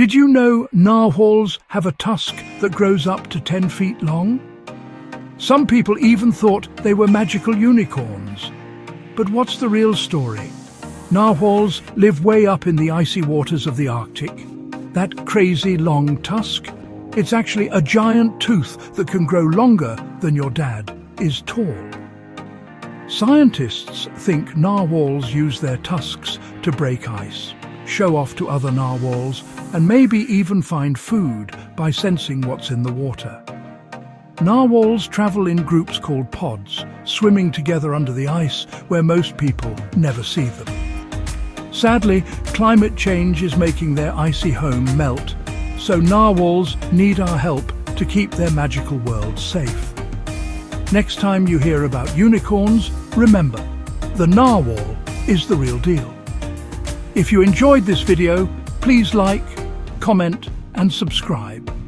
Did you know narwhals have a tusk that grows up to 10 feet long? Some people even thought they were magical unicorns. But what's the real story? Narwhals live way up in the icy waters of the Arctic. That crazy long tusk, it's actually a giant tooth that can grow longer than your dad is tall. Scientists think narwhals use their tusks to break ice, show off to other narwhals, and maybe even find food by sensing what's in the water. Narwhals travel in groups called pods, swimming together under the ice where most people never see them. Sadly, climate change is making their icy home melt, so narwhals need our help to keep their magical world safe. Next time you hear about unicorns, remember, the narwhal is the real deal. If you enjoyed this video, please like, comment and subscribe.